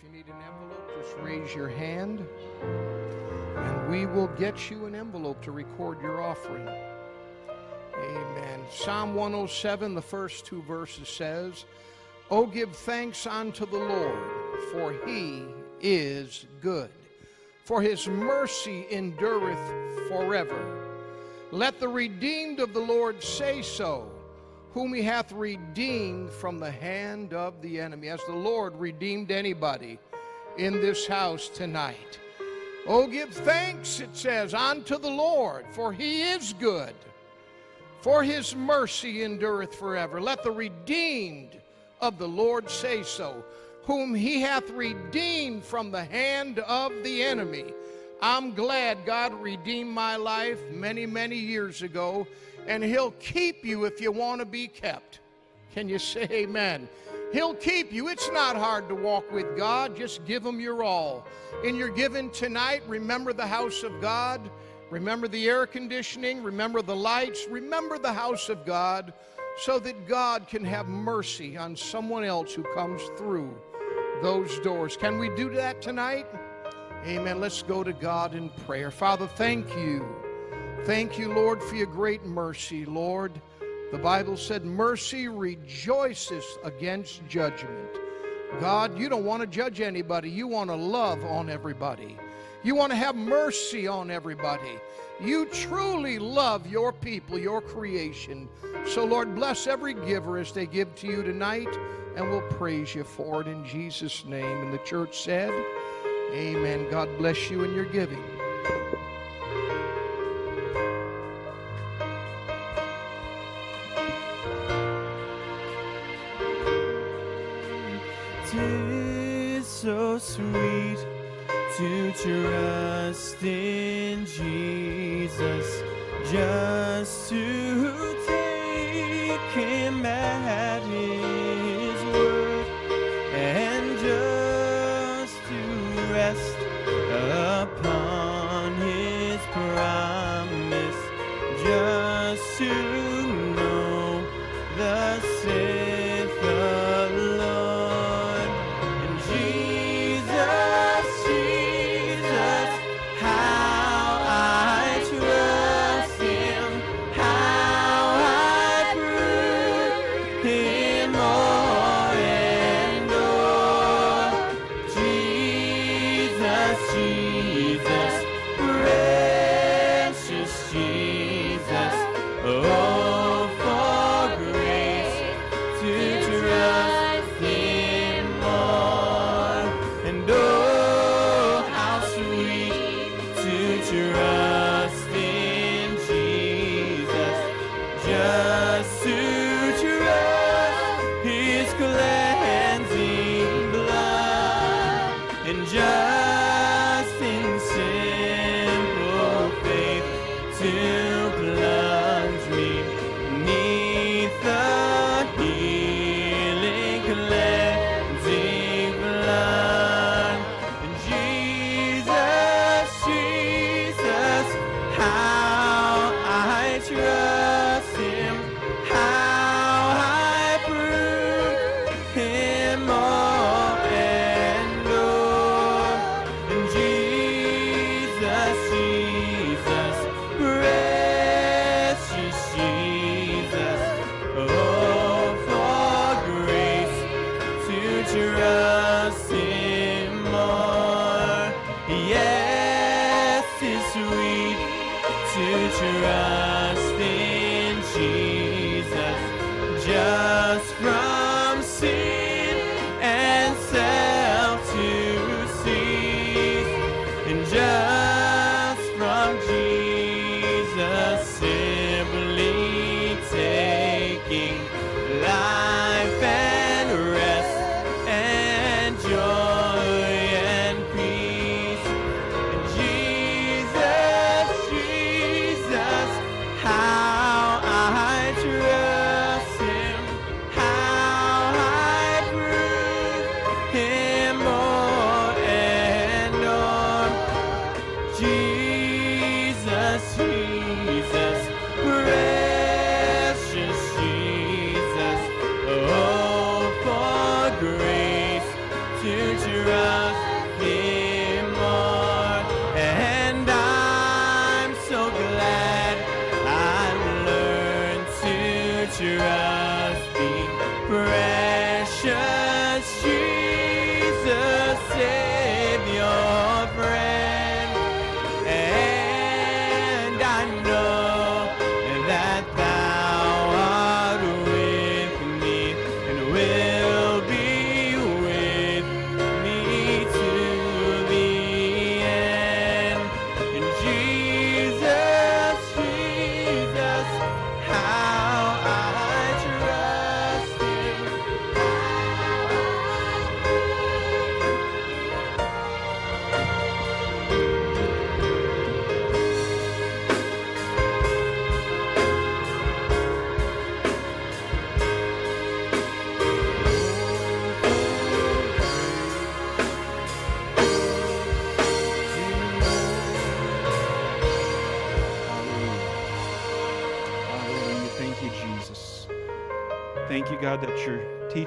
If you need an envelope, just raise your hand. And we will get you an envelope to record your offering. Amen. Psalm 107, the first two verses says, Oh, give thanks unto the Lord, for he is good, for his mercy endureth forever. Let the redeemed of the Lord say so, whom he hath redeemed from the hand of the enemy. Has the Lord redeemed anybody in this house tonight? Oh, give thanks, it says, unto the Lord, for he is good for his mercy endureth forever. Let the redeemed of the Lord say so, whom he hath redeemed from the hand of the enemy. I'm glad God redeemed my life many, many years ago, and he'll keep you if you want to be kept. Can you say amen? He'll keep you. It's not hard to walk with God. Just give him your all. In your giving tonight, remember the house of God. Remember the air conditioning. Remember the lights. Remember the house of God so that God can have mercy on someone else who comes through those doors. Can we do that tonight? Amen. Let's go to God in prayer. Father, thank you. Thank you, Lord, for your great mercy, Lord. The Bible said, Mercy rejoices against judgment. God, you don't want to judge anybody, you want to love on everybody. You want to have mercy on everybody. You truly love your people, your creation. So, Lord, bless every giver as they give to you tonight, and we'll praise you for it in Jesus' name. And the church said, Amen. God bless you in your giving. Sweet to trust in Jesus, just to take him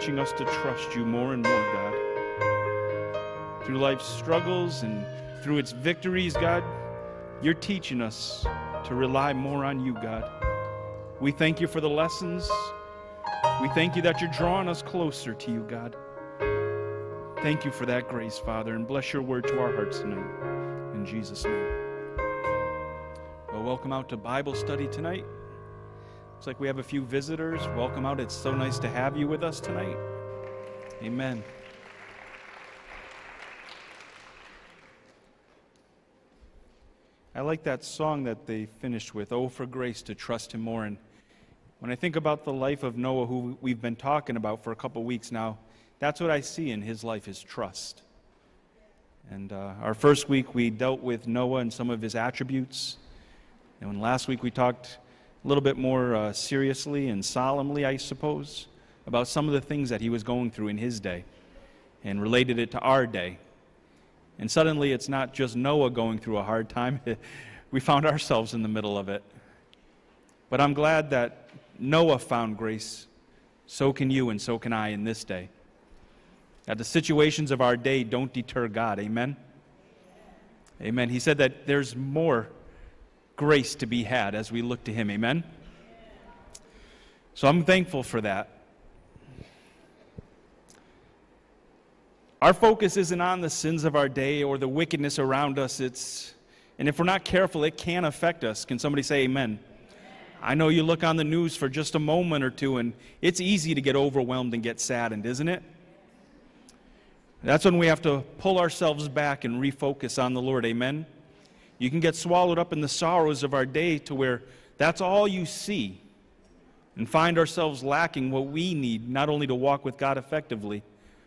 teaching us to trust you more and more, God. Through life's struggles and through its victories, God, you're teaching us to rely more on you, God. We thank you for the lessons. We thank you that you're drawing us closer to you, God. Thank you for that grace, Father, and bless your word to our hearts tonight. In Jesus' name. Well, welcome out to Bible study tonight. Looks like we have a few visitors. Welcome out. It's so nice to have you with us tonight. Amen. I like that song that they finished with, Oh, for grace to trust Him more. And when I think about the life of Noah, who we've been talking about for a couple weeks now, that's what I see in his life is trust. And uh, our first week, we dealt with Noah and some of his attributes. And when last week we talked a little bit more uh, seriously and solemnly, I suppose, about some of the things that he was going through in his day and related it to our day. And suddenly it's not just Noah going through a hard time, we found ourselves in the middle of it. But I'm glad that Noah found grace. So can you, and so can I in this day. That the situations of our day don't deter God. Amen? Amen. He said that there's more grace to be had as we look to Him. Amen? So I'm thankful for that. Our focus isn't on the sins of our day or the wickedness around us. It's, and if we're not careful, it can affect us. Can somebody say amen? I know you look on the news for just a moment or two, and it's easy to get overwhelmed and get saddened, isn't it? That's when we have to pull ourselves back and refocus on the Lord. Amen? You can get swallowed up in the sorrows of our day to where that's all you see and find ourselves lacking what we need, not only to walk with God effectively,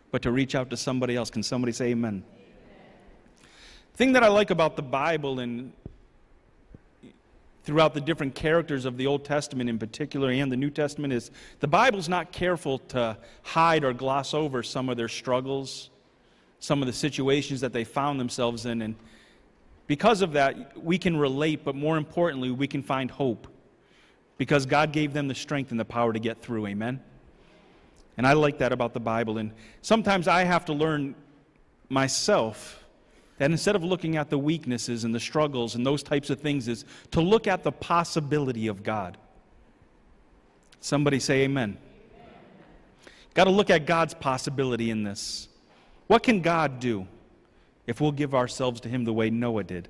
but to reach out to somebody else. Can somebody say amen? The thing that I like about the Bible and throughout the different characters of the Old Testament in particular and the New Testament is the Bible's not careful to hide or gloss over some of their struggles, some of the situations that they found themselves in. And because of that, we can relate, but more importantly, we can find hope because God gave them the strength and the power to get through. Amen? And I like that about the Bible. And sometimes I have to learn myself that instead of looking at the weaknesses and the struggles and those types of things, is to look at the possibility of God. Somebody say amen. Got to look at God's possibility in this. What can God do if we'll give ourselves to Him the way Noah did?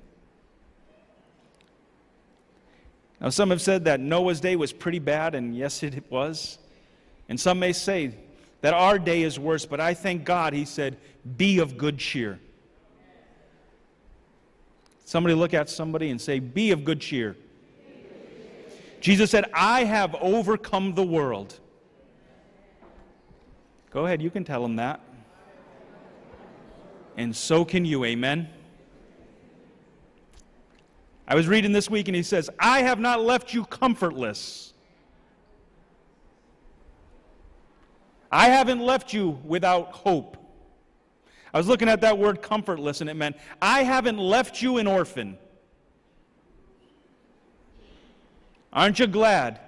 Now, some have said that Noah's day was pretty bad, and yes, it was. And some may say that our day is worse, but I thank God He said, Be of good cheer. Somebody look at somebody and say, Be of good cheer. Jesus said, I have overcome the world. Go ahead, you can tell them that. And so can you, amen. I was reading this week and he says, I have not left you comfortless. I haven't left you without hope. I was looking at that word comfortless, and it meant, I haven't left you an orphan. Aren't you glad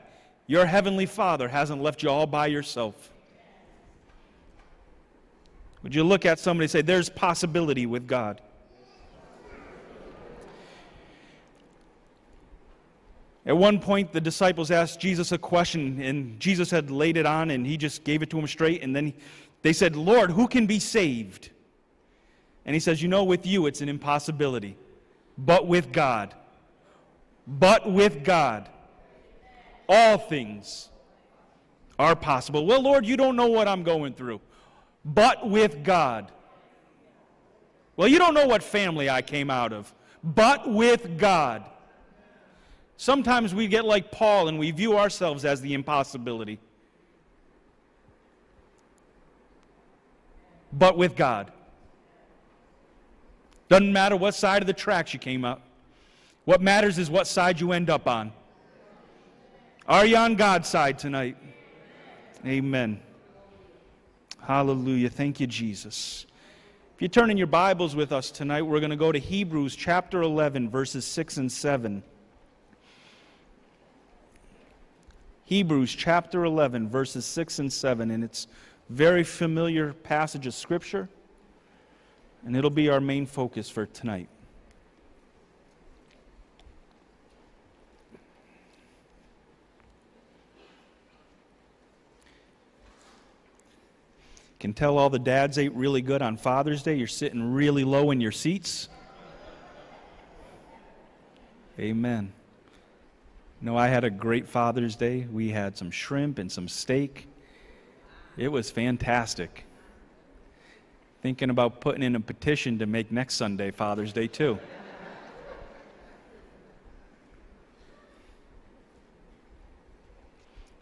your heavenly Father hasn't left you all by yourself? Would you look at somebody and say, There's possibility with God? At one point, the disciples asked Jesus a question, and Jesus had laid it on, and he just gave it to them straight. And then they said, Lord, who can be saved? And he says, You know, with you it's an impossibility, but with God. But with God, all things are possible. Well, Lord, you don't know what I'm going through, but with God. Well, you don't know what family I came out of, but with God. Sometimes we get like Paul and we view ourselves as the impossibility. But with God. Doesn't matter what side of the tracks you came up. What matters is what side you end up on. Are you on God's side tonight? Amen. Hallelujah. Thank you, Jesus. If you turn in your Bibles with us tonight, we're going to go to Hebrews chapter 11, verses 6 and 7. Hebrews chapter 11, verses 6 and 7. And it's very familiar passage of Scripture and it'll be our main focus for tonight. Can tell all the dads ate really good on Father's Day. You're sitting really low in your seats. Amen. No, I had a great Father's Day. We had some shrimp and some steak. It was fantastic thinking about putting in a petition to make next Sunday Father's Day too.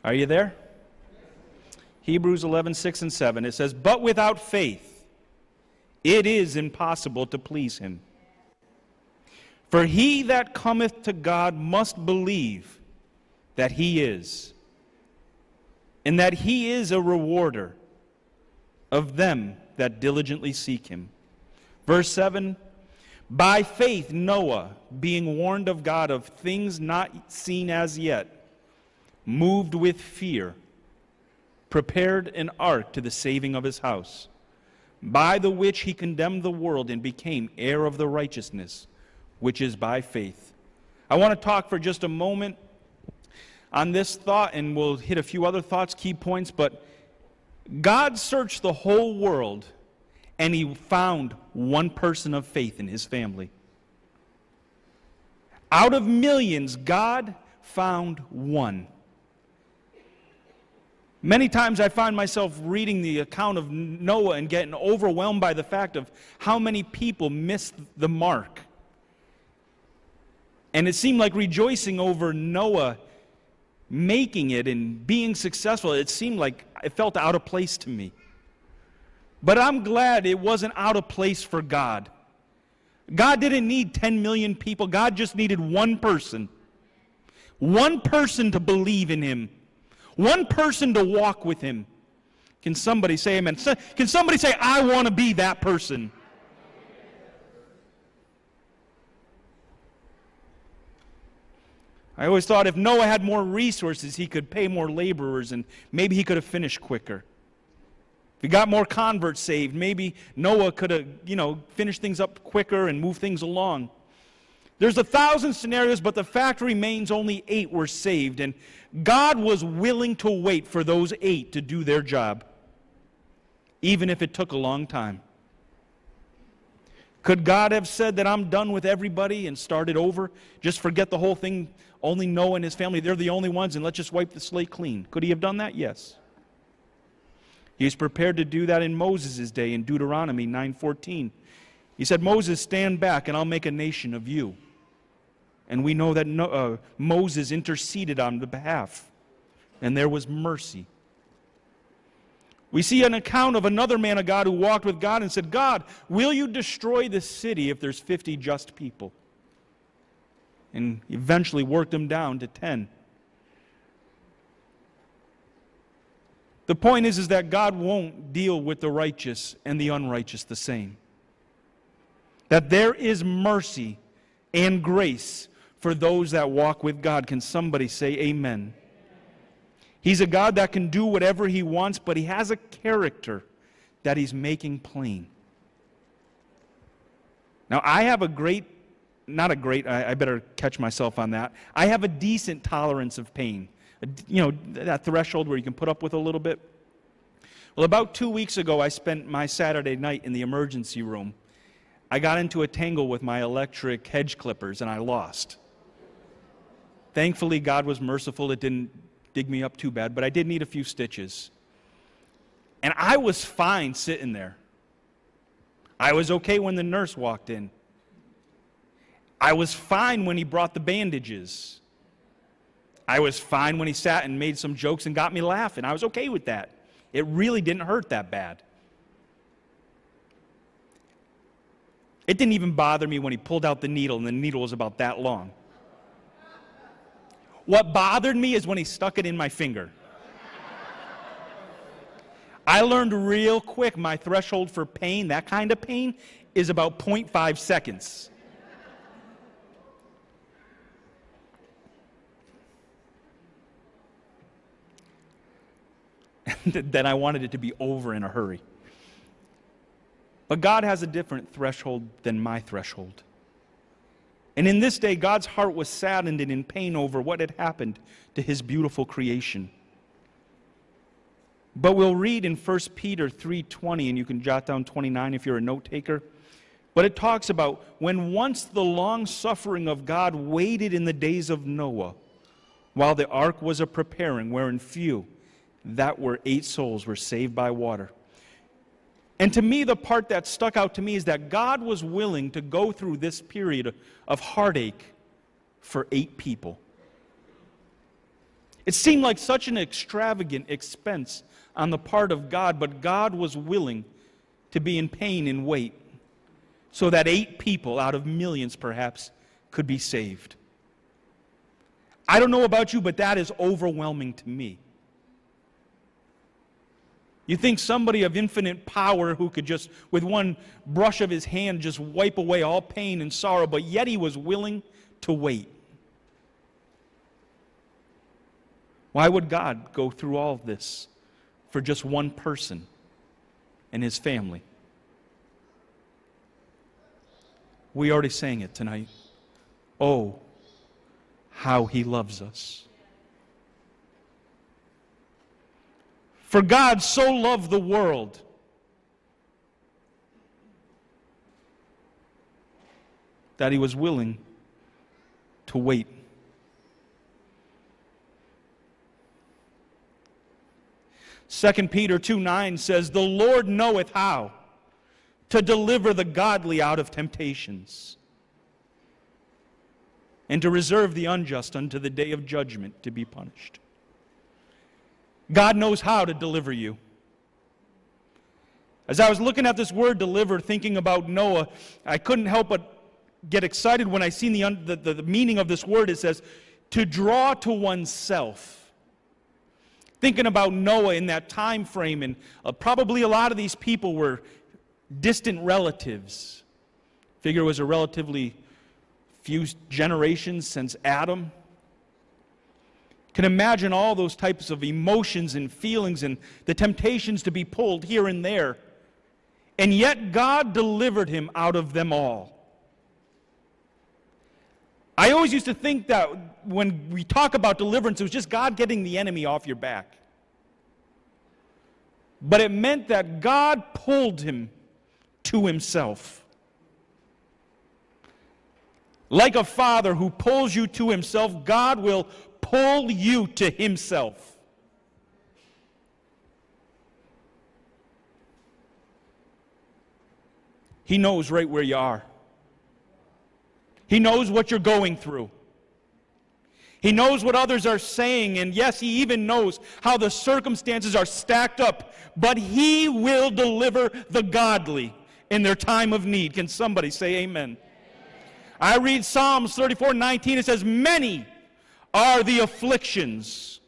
Are you there? Hebrews 11, 6 and 7. It says, But without faith, it is impossible to please him. For he that cometh to God must believe that he is, and that he is a rewarder of them that diligently seek him. Verse 7 By faith, Noah, being warned of God of things not seen as yet, moved with fear, prepared an ark to the saving of his house, by the which he condemned the world and became heir of the righteousness which is by faith. I want to talk for just a moment on this thought, and we'll hit a few other thoughts, key points, but God searched the whole world and he found one person of faith in his family. Out of millions, God found one. Many times I find myself reading the account of Noah and getting overwhelmed by the fact of how many people missed the mark. And it seemed like rejoicing over Noah making it and being successful, it seemed like it felt out of place to me. But I'm glad it wasn't out of place for God. God didn't need 10 million people, God just needed one person. One person to believe in Him, one person to walk with Him. Can somebody say amen? Can somebody say, I want to be that person? I always thought if Noah had more resources, he could pay more laborers and maybe he could have finished quicker. If he got more converts saved, maybe Noah could have, you know, finished things up quicker and moved things along. There's a thousand scenarios, but the fact remains only eight were saved, and God was willing to wait for those eight to do their job, even if it took a long time. Could God have said that I'm done with everybody and started over? Just forget the whole thing, only Noah and his family, they're the only ones, and let's just wipe the slate clean. Could he have done that? Yes. He's prepared to do that in Moses' day in Deuteronomy 9:14. He said, "Moses, stand back and I'll make a nation of you." And we know that no, uh, Moses interceded on the behalf, and there was mercy. We see an account of another man of God who walked with God and said, God, will you destroy this city if there's 50 just people? And eventually worked them down to 10. The point is, is that God won't deal with the righteous and the unrighteous the same. That there is mercy and grace for those that walk with God. Can somebody say amen? He's a God that can do whatever he wants, but he has a character that he's making plain. Now, I have a great, not a great, I, I better catch myself on that. I have a decent tolerance of pain. You know, that threshold where you can put up with a little bit. Well, about two weeks ago, I spent my Saturday night in the emergency room. I got into a tangle with my electric hedge clippers and I lost. Thankfully, God was merciful. It didn't dig me up too bad, but I did need a few stitches. And I was fine sitting there. I was okay when the nurse walked in. I was fine when he brought the bandages. I was fine when he sat and made some jokes and got me laughing. I was okay with that. It really didn't hurt that bad. It didn't even bother me when he pulled out the needle and the needle was about that long. What bothered me is when he stuck it in my finger. I learned real quick my threshold for pain, that kind of pain, is about 0.5 seconds. then I wanted it to be over in a hurry. But God has a different threshold than my threshold. And in this day, God's heart was saddened and in pain over what had happened to his beautiful creation. But we'll read in 1 Peter 3:20 and you can jot down 29 if you're a note taker. But it talks about when once the long suffering of God waited in the days of Noah while the ark was a preparing wherein few that were eight souls were saved by water. And to me, the part that stuck out to me is that God was willing to go through this period of heartache for eight people. It seemed like such an extravagant expense on the part of God, but God was willing to be in pain and wait so that eight people out of millions perhaps could be saved. I don't know about you, but that is overwhelming to me. You think somebody of infinite power who could just, with one brush of his hand, just wipe away all pain and sorrow, but yet he was willing to wait. Why would God go through all of this for just one person and his family? We already sang it tonight. Oh, how he loves us. For God so loved the world. That he was willing to wait. Second Peter 2 9 says, The Lord knoweth how to deliver the godly out of temptations and to reserve the unjust unto the day of judgment to be punished. God knows how to deliver you. As I was looking at this word deliver, thinking about Noah, I couldn't help but get excited when I seen the, the, the meaning of this word. It says, to draw to oneself. Thinking about Noah in that time frame, and uh, probably a lot of these people were distant relatives. Figure it was a relatively few generations since Adam. Can imagine all those types of emotions and feelings and the temptations to be pulled here and there. And yet God delivered him out of them all. I always used to think that when we talk about deliverance, it was just God getting the enemy off your back. But it meant that God pulled him to himself. Like a father who pulls you to himself, God will pull you to himself. He knows right where you are. He knows what you're going through. He knows what others are saying, and yes, He even knows how the circumstances are stacked up, but He will deliver the godly in their time of need. Can somebody say amen? I read Psalms 34 19, it says, Many are the afflictions,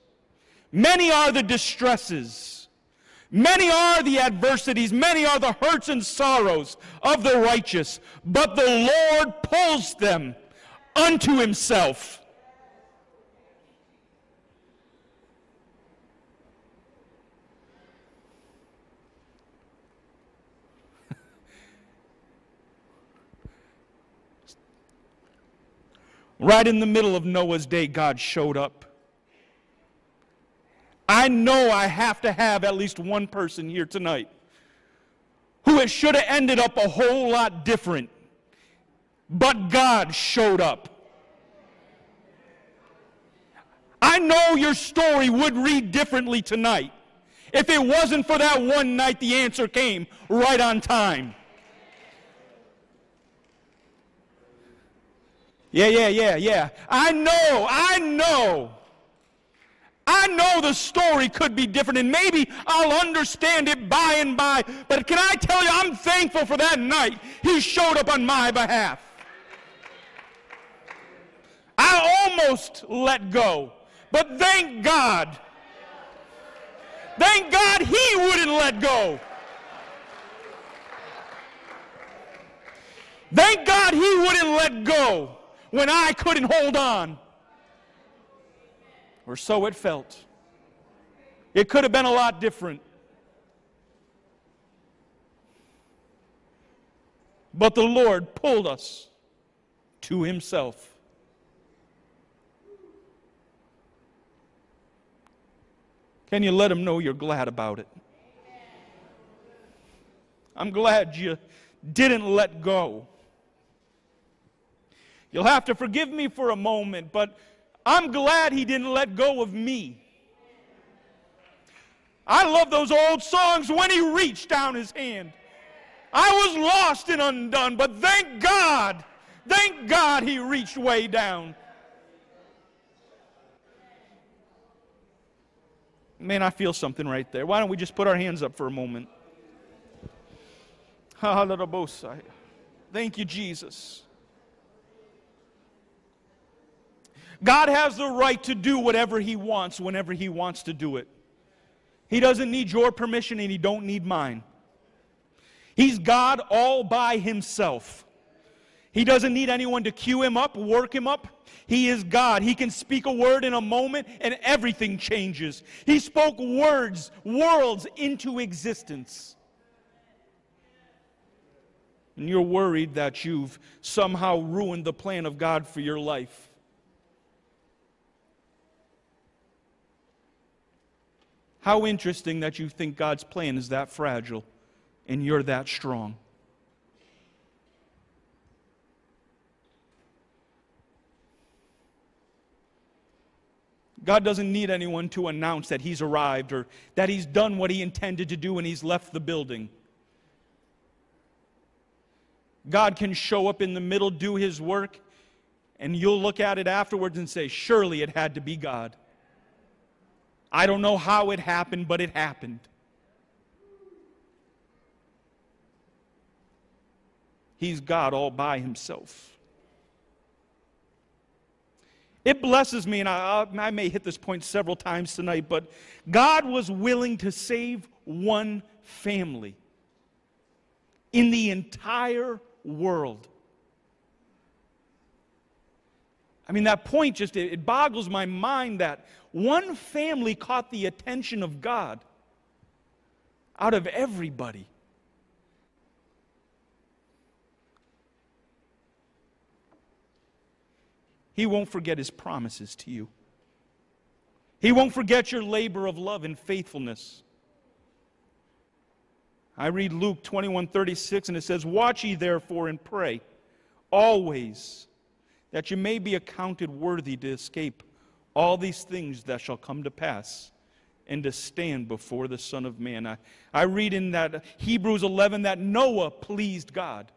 many are the distresses. Many are the adversities, many are the hurts and sorrows of the righteous, but the Lord pulls them unto himself. Right in the middle of Noah's day, God showed up. I know I have to have at least one person here tonight who it should have ended up a whole lot different, but God showed up. I know your story would read differently tonight if it wasn't for that one night the answer came right on time. Yeah, yeah, yeah, yeah. I know, I know I know the story could be different, and maybe I'll understand it by and by. But can I tell you, I'm thankful for that night he showed up on my behalf. I almost let go, but thank God. Thank God he wouldn't let go. Thank God he wouldn't let go when I couldn't hold on or so it felt. It could have been a lot different. But the Lord pulled us to Himself. Can you let Him know you're glad about it? I'm glad you didn't let go. You'll have to forgive me for a moment, but I'm glad he didn't let go of me. I love those old songs when he reached down his hand. I was lost and undone, but thank God, thank God he reached way down. Man, I feel something right there. Why don't we just put our hands up for a moment? Thank you, Jesus. God has the right to do whatever he wants whenever he wants to do it. He doesn't need your permission and he don't need mine. He's God all by himself. He doesn't need anyone to cue him up, work him up. He is God. He can speak a word in a moment and everything changes. He spoke words, worlds into existence. And you're worried that you've somehow ruined the plan of God for your life. How interesting that you think God's plan is that fragile and you're that strong. God doesn't need anyone to announce that He's arrived or that He's done what He intended to do and He's left the building. God can show up in the middle, do His work, and you'll look at it afterwards and say, Surely it had to be God. I don't know how it happened, but it happened. He's God all by himself. It blesses me, and I, I, may hit this point several times tonight, but God was willing to save one family in the entire world. I mean, that point just, it, boggles my mind that one family caught the attention of God out of everybody. He won't forget his promises to you. He won't forget your labor of love and faithfulness. I read Luke 21 36, and it says, Watch ye therefore and pray always, that you may be accounted worthy to escape all these things that shall come to pass and to stand before the Son of Man. I, I read in that Hebrews 11 that Noah pleased God.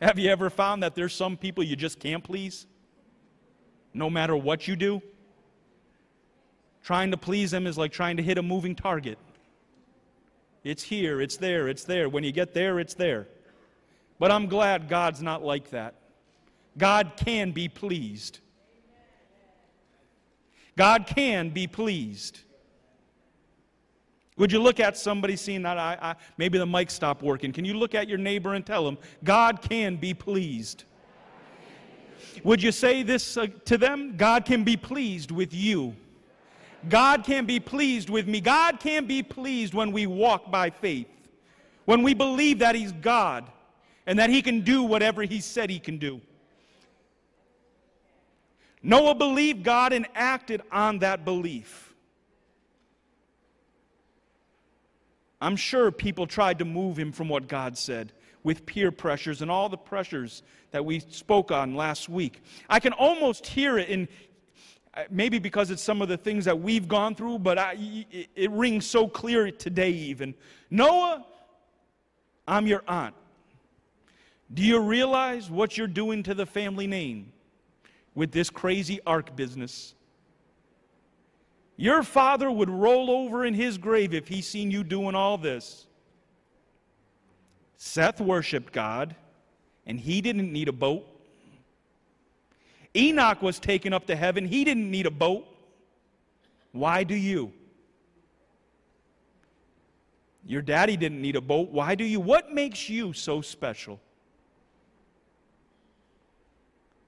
Have you ever found that there's some people you just can't please? No matter what you do? Trying to please them is like trying to hit a moving target. It's here, it's there, it's there. When you get there, it's there. But I'm glad God's not like that. God can be pleased. God can be pleased. Would you look at somebody seeing that? I, I, maybe the mic stopped working. Can you look at your neighbor and tell him, God can be pleased? Would you say this uh, to them? God can be pleased with you. God can be pleased with me. God can be pleased when we walk by faith, when we believe that He's God and that He can do whatever He said He can do. Noah believed God and acted on that belief. I'm sure people tried to move him from what God said with peer pressures and all the pressures that we spoke on last week. I can almost hear it in uh, maybe because it's some of the things that we've gone through, but I, it rings so clear today, even. Noah, I'm your aunt. Do you realize what you're doing to the family name with this crazy ark business? Your father would roll over in his grave if he seen you doing all this. Seth worshiped God, and he didn't need a boat. Enoch was taken up to heaven. He didn't need a boat. Why do you? Your daddy didn't need a boat. Why do you? What makes you so special?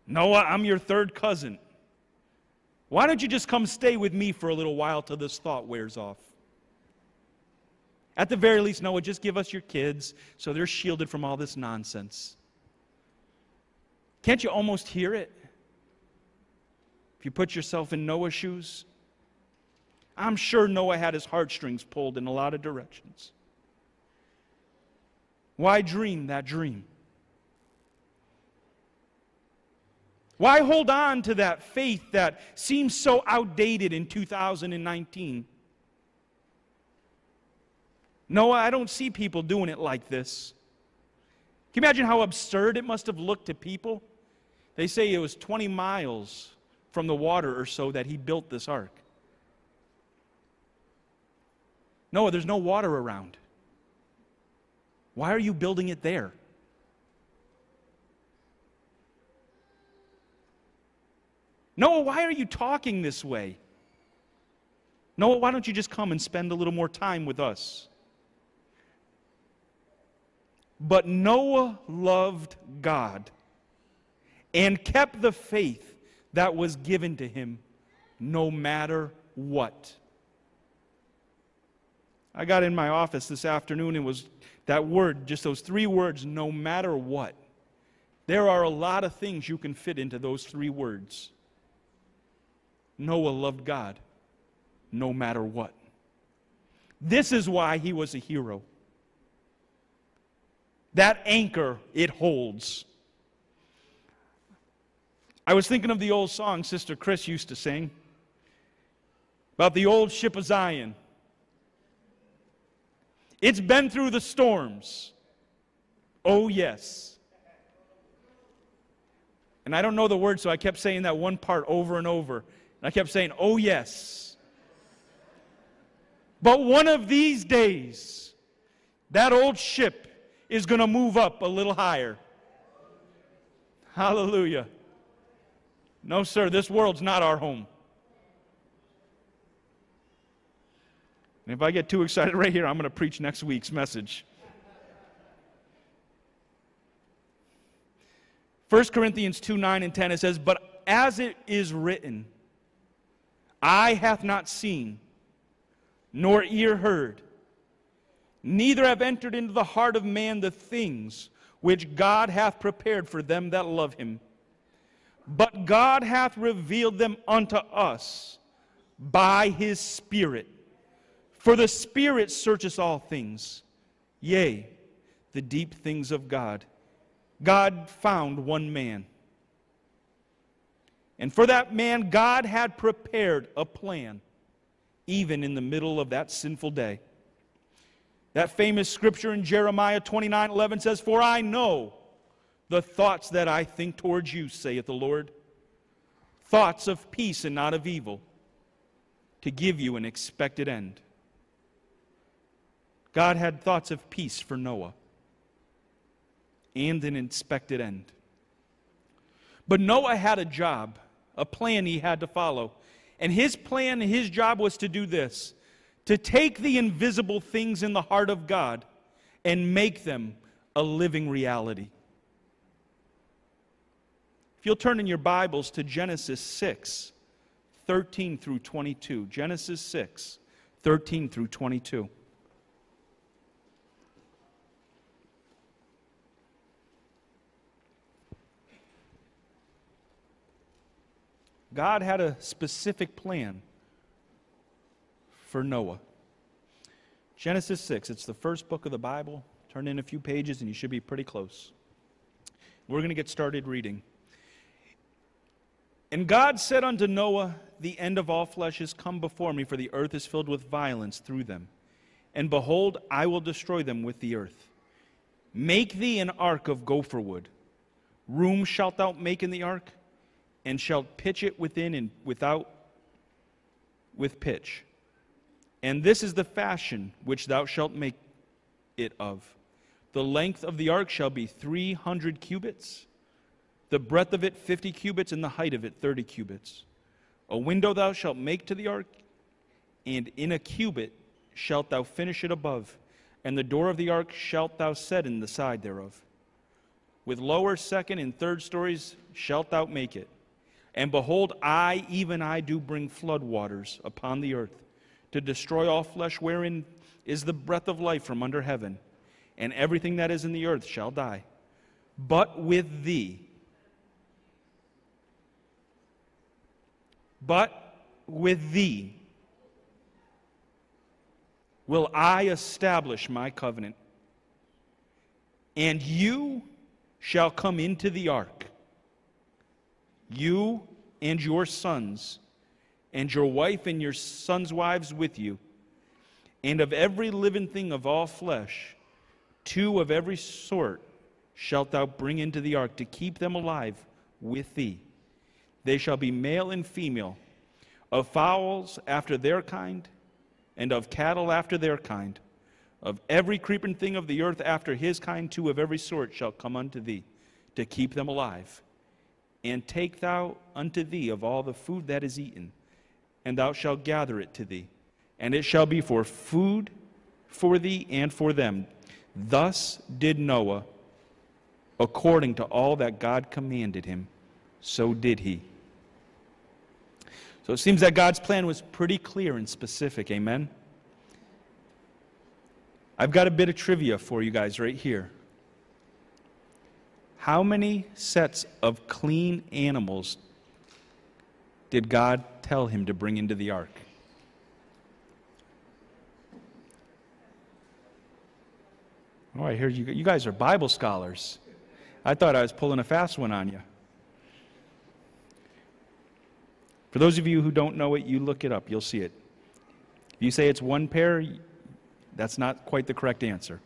Noah, I'm your third cousin. Why don't you just come stay with me for a little while till this thought wears off? At the very least, Noah, just give us your kids so they're shielded from all this nonsense. Can't you almost hear it? If you put yourself in Noah's shoes, I'm sure Noah had his heartstrings pulled in a lot of directions. Why dream that dream? Why hold on to that faith that seems so outdated in 2019? Noah, I don't see people doing it like this. Can you imagine how absurd it must have looked to people? They say it was 20 miles from the water or so that he built this ark. No, there's no water around. Why are you building it there? Noah, why are you talking this way? Noah, why don't you just come and spend a little more time with us? But Noah loved God and kept the faith that was given to him no matter what. I got in my office this afternoon and was that word, just those three words, no matter what. There are a lot of things you can fit into those three words. Noah loved God no matter what. This is why he was a hero. That anchor it holds. I was thinking of the old song Sister Chris used to sing about the old ship of Zion. It's been through the storms. Oh, yes. And I don't know the word, so I kept saying that one part over and over. I kept saying, oh, yes. But one of these days, that old ship is going to move up a little higher. Hallelujah. No, sir, this world's not our home. And if I get too excited right here, I'm going to preach next week's message. 1 Corinthians 2 9 and 10, it says, But as it is written, eye hath not seen, nor ear heard, neither have entered into the heart of man the things which God hath prepared for them that love him. But God hath revealed them unto us by his Spirit. For the Spirit searcheth all things, yea, the deep things of God. God found one man. And for that man, God had prepared a plan, even in the middle of that sinful day. That famous scripture in Jeremiah 29 11 says, For I know the thoughts that I think towards you, saith the Lord. Thoughts of peace and not of evil, to give you an expected end. God had thoughts of peace for Noah and an expected end. But Noah had a job, a plan he had to follow. And his plan, his job was to do this to take the invisible things in the heart of God and make them a living reality. If you'll turn in your Bibles to Genesis 6, 13 through 22. Genesis 6, 13 through 22. God had a specific plan for Noah. Genesis 6, it's the first book of the Bible. Turn in a few pages and you should be pretty close. We're going to get started reading. And God said unto Noah, The end of all flesh is come before me, for the earth is filled with violence through them. And behold, I will destroy them with the earth. Make thee an ark of gopher wood. Room shalt thou make in the ark? And shalt pitch it within and without with pitch. And this is the fashion which thou shalt make it of. The length of the ark shall be three hundred cubits, the breadth of it fifty cubits, and the height of it thirty cubits. A window thou shalt make to the ark, and in a cubit shalt thou finish it above, and the door of the ark shalt thou set in the side thereof. With lower, second, and third stories shalt thou make it. And behold, I, even I, do bring floodwaters upon the earth to destroy all flesh wherein is the breath of life from under heaven, and everything that is in the earth shall die. But with thee, but with thee will I establish my covenant, and you shall come into the ark you and your sons, and your wife and your sons' wives with you, and of every living thing of all flesh, two of every sort shalt thou bring into the ark to keep them alive with thee. They shall be male and female, of fowls after their kind, and of cattle after their kind. Of every creeping thing of the earth after his kind, two of every sort shall come unto thee, to keep them alive. And take thou unto thee of all the food that is eaten, and thou shalt gather it to thee, and it shall be for food for thee and for them. Thus did Noah, according to all that God commanded him, so did he. So it seems that God's plan was pretty clear and specific. Amen? I've got a bit of trivia for you guys right here. How many sets of clean animals did God tell him to bring into the ark? Oh, I hear you. You guys are Bible scholars. I thought I was pulling a fast one on you. For those of you who don't know it, you look it up. You'll see it. If you say it's one pair, that's not quite the correct answer.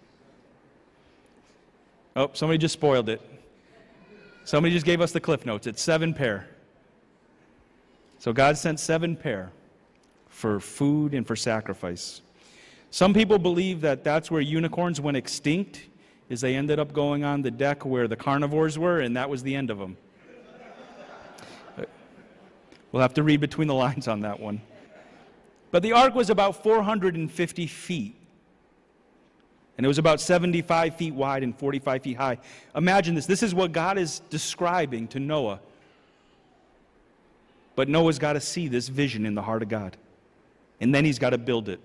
Oh, somebody just spoiled it. Somebody just gave us the cliff notes. It's seven pair. So God sent seven pair for food and for sacrifice. Some people believe that that's where unicorns went extinct, is they ended up going on the deck where the carnivores were, and that was the end of them. We'll have to read between the lines on that one. But the ark was about 450 feet. And it was about 75 feet wide and 45 feet high. Imagine this. This is what God is describing to Noah. But Noah's got to see this vision in the heart of God. And then he's got to build it.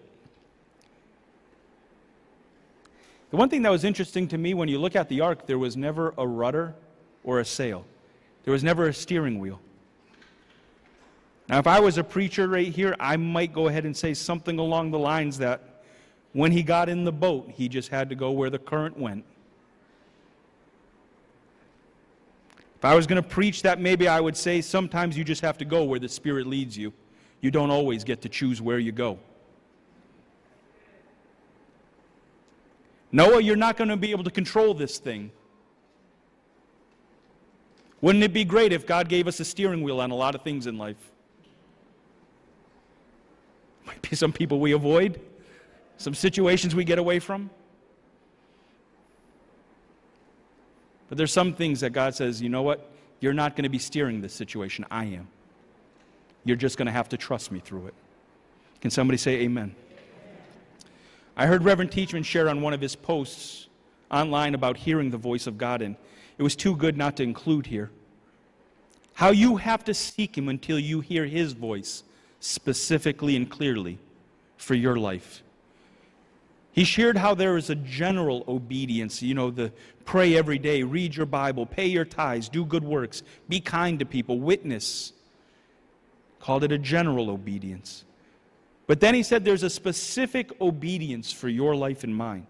The one thing that was interesting to me when you look at the ark, there was never a rudder or a sail, there was never a steering wheel. Now, if I was a preacher right here, I might go ahead and say something along the lines that when he got in the boat, he just had to go where the current went. If I was going to preach that, maybe I would say sometimes you just have to go where the Spirit leads you. You don't always get to choose where you go. Noah, you're not going to be able to control this thing. Wouldn't it be great if God gave us a steering wheel on a lot of things in life? Might be some people we avoid, some situations we get away from. But there's some things that God says, you know what? You're not going to be steering this situation. I am. You're just going to have to trust me through it. Can somebody say amen? I heard Reverend Teachman share on one of his posts online about hearing the voice of God, and it was too good not to include here. How you have to seek Him until you hear His voice specifically and clearly for your life. He shared how there is a general obedience, you know, the pray every day, read your Bible, pay your tithes, do good works, be kind to people, witness. Called it a general obedience. But then he said there's a specific obedience for your life and mine.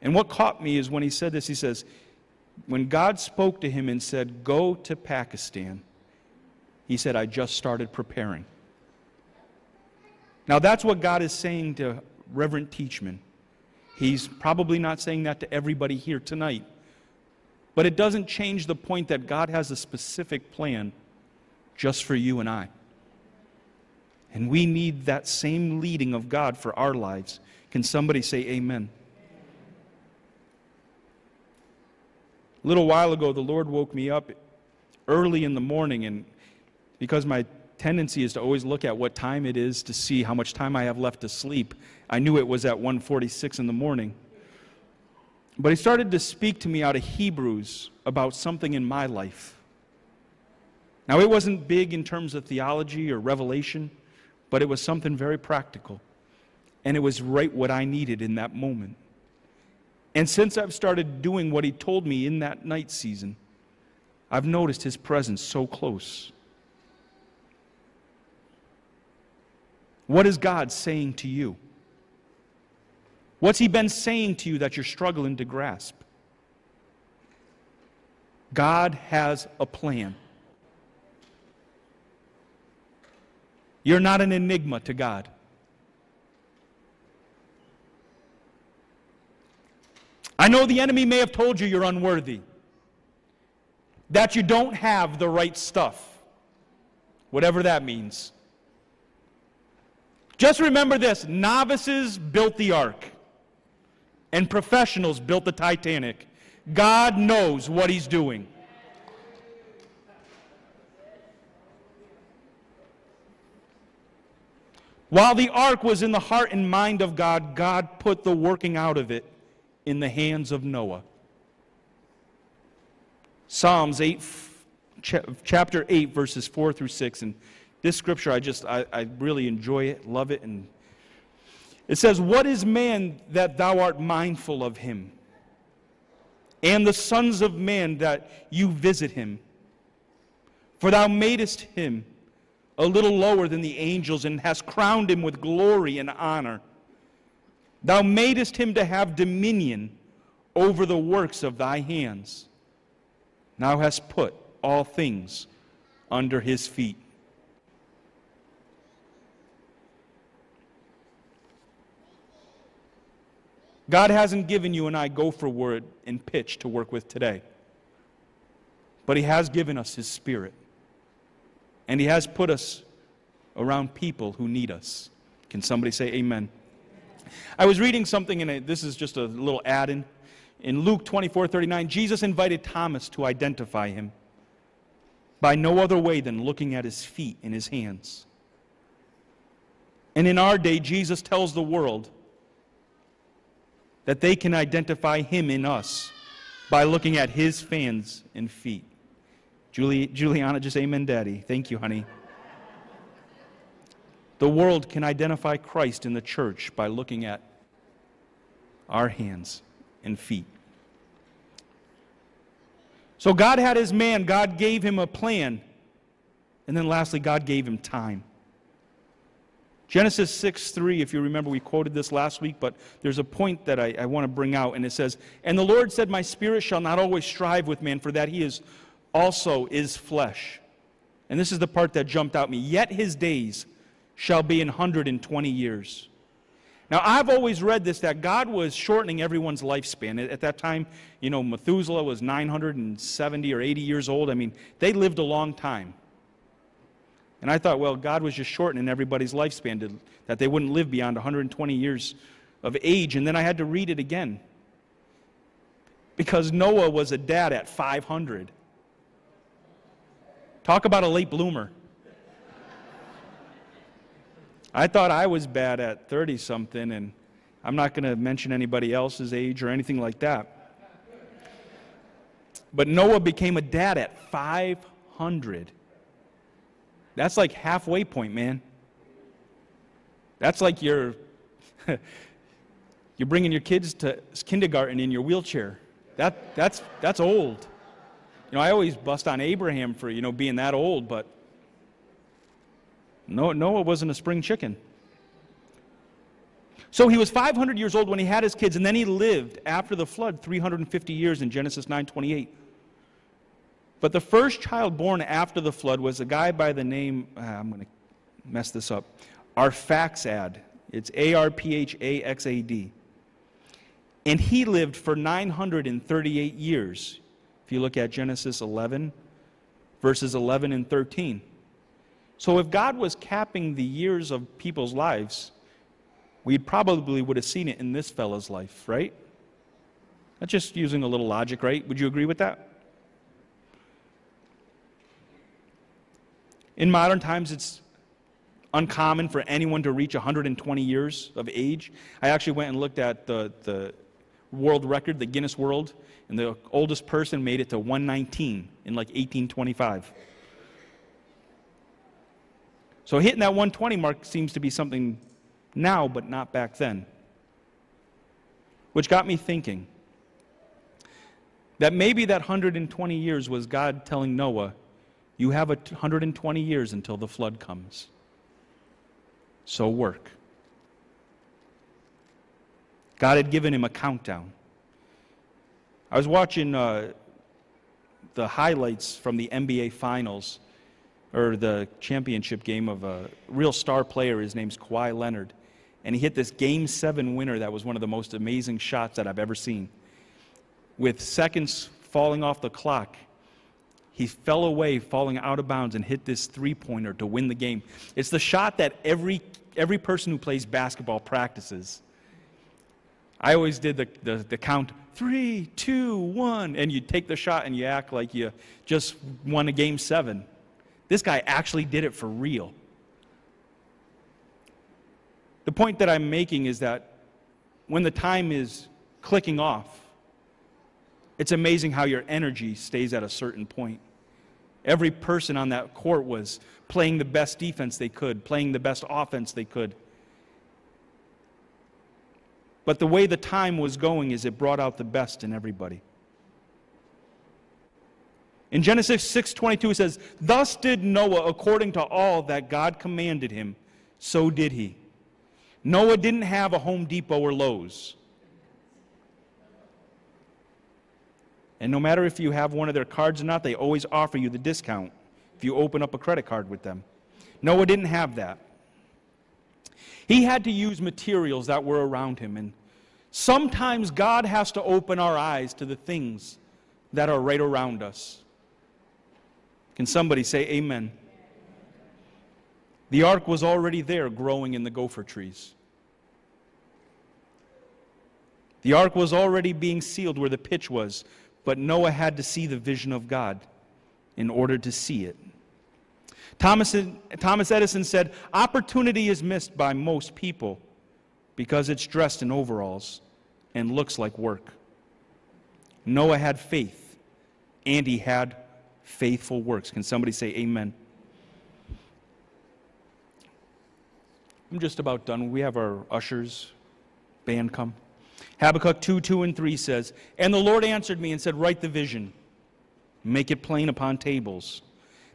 And what caught me is when he said this, he says, when God spoke to him and said, Go to Pakistan, he said, I just started preparing. Now, that's what God is saying to Reverend Teachman. He's probably not saying that to everybody here tonight. But it doesn't change the point that God has a specific plan just for you and I. And we need that same leading of God for our lives. Can somebody say amen? A little while ago, the Lord woke me up early in the morning and because my tendency is to always look at what time it is to see how much time I have left to sleep. I knew it was at 1:46 in the morning. But he started to speak to me out of Hebrews about something in my life. Now it wasn't big in terms of theology or revelation, but it was something very practical. And it was right what I needed in that moment. And since I've started doing what he told me in that night season, I've noticed his presence so close. What is God saying to you? What's He been saying to you that you're struggling to grasp? God has a plan. You're not an enigma to God. I know the enemy may have told you you're unworthy, that you don't have the right stuff, whatever that means. Just remember this novices built the ark, and professionals built the Titanic. God knows what He's doing. While the ark was in the heart and mind of God, God put the working out of it in the hands of Noah. Psalms 8, chapter 8, verses 4 through 6. And this scripture, I just, I, I really enjoy it, love it. And it says, What is man that thou art mindful of him? And the sons of man that you visit him? For thou madest him a little lower than the angels and hast crowned him with glory and honor. Thou madest him to have dominion over the works of thy hands. Thou hast put all things under his feet. God hasn't given you and I gopher wood and pitch to work with today. But He has given us His Spirit. And He has put us around people who need us. Can somebody say amen? I was reading something, and this is just a little add in. In Luke 24 39, Jesus invited Thomas to identify him by no other way than looking at his feet and his hands. And in our day, Jesus tells the world that they can identify him in us by looking at his hands and feet. Julie, Juliana, just amen, daddy. Thank you, honey. The world can identify Christ in the church by looking at our hands and feet. So God had his man, God gave him a plan. And then lastly, God gave him time. Genesis 6 3, if you remember, we quoted this last week, but there's a point that I, I want to bring out, and it says, And the Lord said, My spirit shall not always strive with man, for that he is also is flesh. And this is the part that jumped out me. Yet his days shall be an 120 years. Now, I've always read this that God was shortening everyone's lifespan. At that time, you know, Methuselah was 970 or 80 years old. I mean, they lived a long time. And I thought, well, God was just shortening everybody's lifespan to, that they wouldn't live beyond 120 years of age. And then I had to read it again. Because Noah was a dad at 500. Talk about a late bloomer. I thought I was bad at 30 something, and I'm not going to mention anybody else's age or anything like that. But Noah became a dad at 500. That's like halfway point, man. That's like you're you're bringing your kids to kindergarten in your wheelchair. That that's that's old. You know, I always bust on Abraham for you know being that old, but Noah wasn't a spring chicken. So he was 500 years old when he had his kids, and then he lived after the flood 350 years in Genesis 9:28. But the first child born after the flood was a guy by the name uh, I'm going to mess this up. Arphaxad. It's A R P H A X A D. And he lived for 938 years. If you look at Genesis 11 verses 11 and 13. So if God was capping the years of people's lives, we probably would have seen it in this fellow's life, right? That's just using a little logic, right? Would you agree with that? In modern times, it's uncommon for anyone to reach 120 years of age. I actually went and looked at the, the world record, the Guinness World, and the oldest person made it to 119 in like 1825. So hitting that 120 mark seems to be something now, but not back then. Which got me thinking that maybe that 120 years was God telling Noah, You have 120 years until the flood comes. So work. God had given him a countdown. I was watching uh, the highlights from the NBA Finals or the championship game of a real star player. His name's Kawhi Leonard. And he hit this game seven winner that was one of the most amazing shots that I've ever seen. With seconds falling off the clock, he fell away, falling out of bounds, and hit this three pointer to win the game. It's the shot that every, every person who plays basketball practices. I always did the, the, the, count three, two, one, and you take the shot and you act like you just won a game seven. This guy actually did it for real. The point that I'm making is that when the time is clicking off, it's amazing how your energy stays at a certain point. Every person on that court was playing the best defense they could, playing the best offense they could. But the way the time was going is it brought out the best in everybody. In Genesis 6:22 it says, "Thus did Noah according to all that God commanded him, so did he." Noah didn't have a Home Depot or Lowe's. And no matter if you have one of their cards or not, they always offer you the discount if you open up a credit card with them. Noah didn't have that. He had to use materials that were around him. And sometimes God has to open our eyes to the things that are right around us. Can somebody say amen? The ark was already there growing in the gopher trees. The ark was already being sealed where the pitch was, but Noah had to see the vision of God in order to see it. Thomas, Thomas Edison said, Opportunity is missed by most people because it's dressed in overalls and looks like work. Noah had faith, and he had faithful works. Can somebody say amen? I'm just about done. We have our ushers, band come. Habakkuk 2 2 and 3 says, And the Lord answered me and said, Write the vision, make it plain upon tables,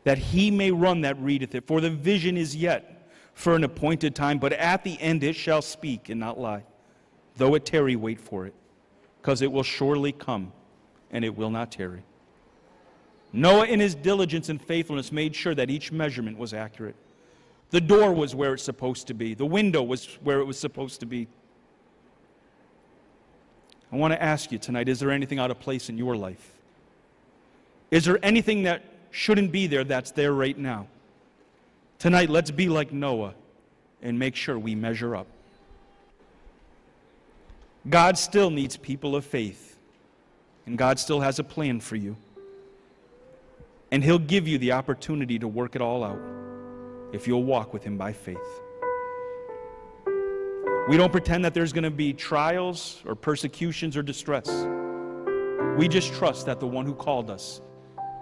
that he may run that readeth it. For the vision is yet for an appointed time, but at the end it shall speak and not lie. Though it tarry, wait for it, because it will surely come, and it will not tarry. Noah, in his diligence and faithfulness, made sure that each measurement was accurate. The door was where it's supposed to be, the window was where it was supposed to be. I want to ask you tonight is there anything out of place in your life? Is there anything that shouldn't be there that's there right now? Tonight, let's be like Noah and make sure we measure up. God still needs people of faith, and God still has a plan for you. And He'll give you the opportunity to work it all out if you'll walk with Him by faith. We don't pretend that there's going to be trials or persecutions or distress. We just trust that the one who called us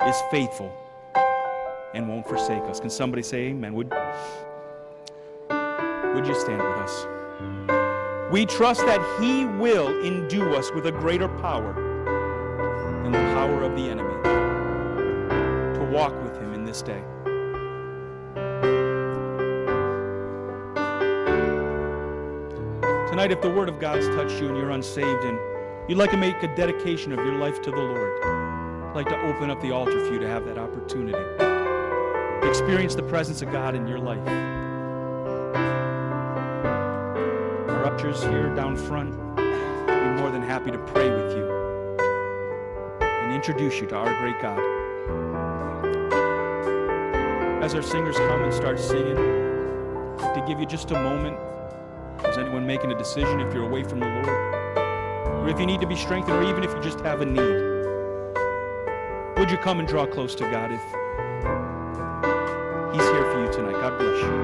is faithful and won't forsake us. Can somebody say amen? Would, would you stand with us? We trust that He will endue us with a greater power than the power of the enemy to walk with Him in this day. Tonight, if the Word of God's touched you and you're unsaved and you'd like to make a dedication of your life to the Lord, I'd like to open up the altar for you to have that opportunity. Experience the presence of God in your life. Our ushers here down front will be more than happy to pray with you and introduce you to our great God. As our singers come and start singing, to give you just a moment anyone making a decision if you're away from the Lord? Or if you need to be strengthened, or even if you just have a need? Would you come and draw close to God if He's here for you tonight? God bless you.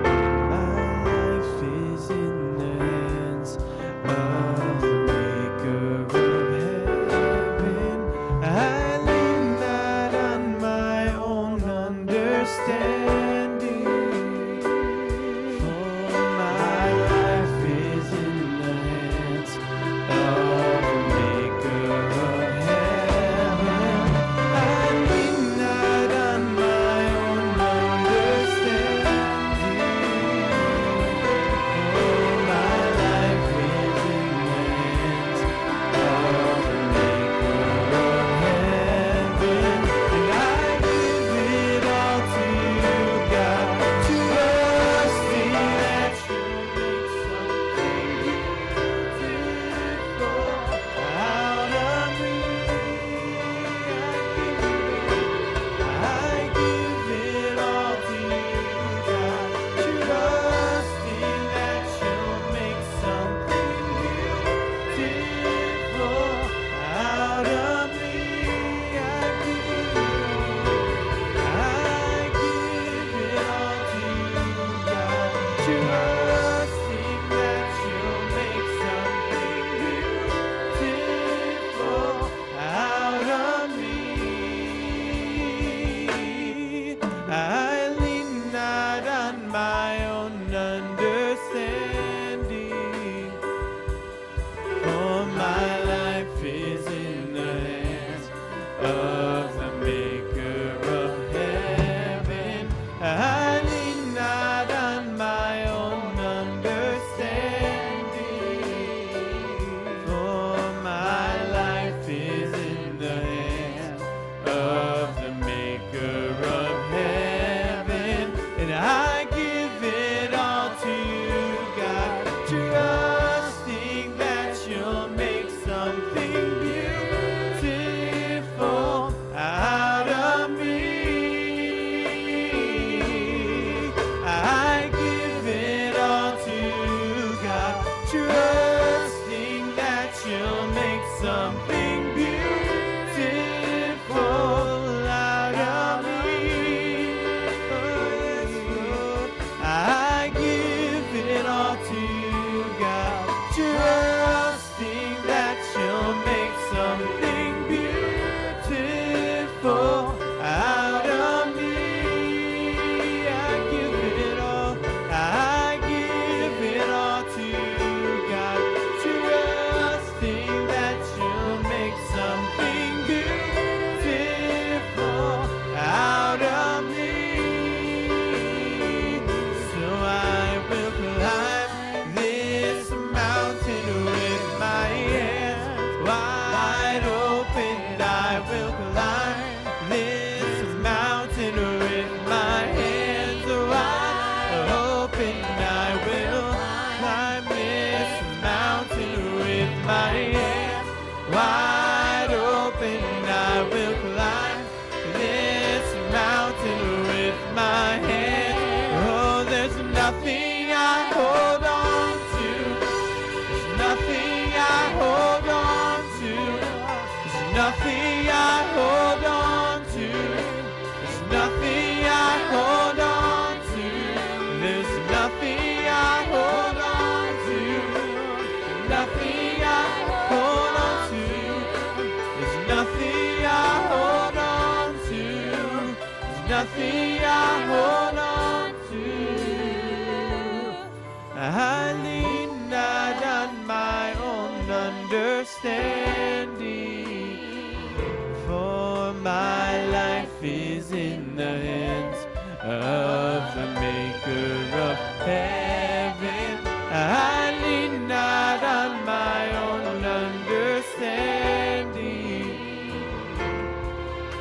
In the hands of the Maker of heaven. I lean not on my own understanding,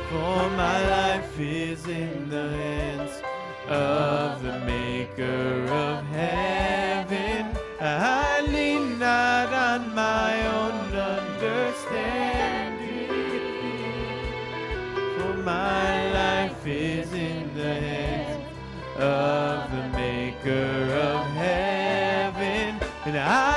for my life is in the hands of the Maker of heaven. I lean not on my own understanding, for my of the Maker of heaven, and I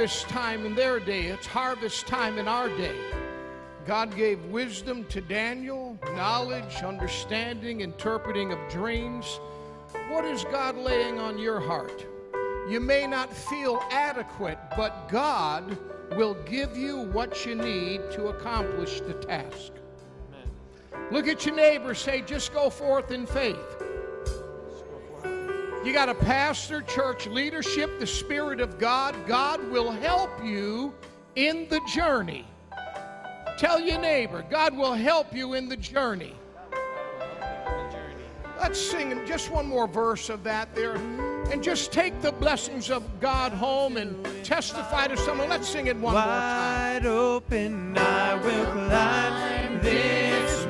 harvest time in their day, it's harvest time in our day. God gave wisdom to Daniel, knowledge, understanding, interpreting of dreams. What is God laying on your heart? You may not feel adequate, but God will give you what you need to accomplish the task. Look at your neighbor, say, just go forth in faith. You got a pastor, church leadership, the Spirit of God. God will help you in the journey. Tell your neighbor, God will help you in the journey. Let's sing just one more verse of that there. And just take the blessings of God home and testify to someone. Let's sing it one more time. Wide open, I will climb this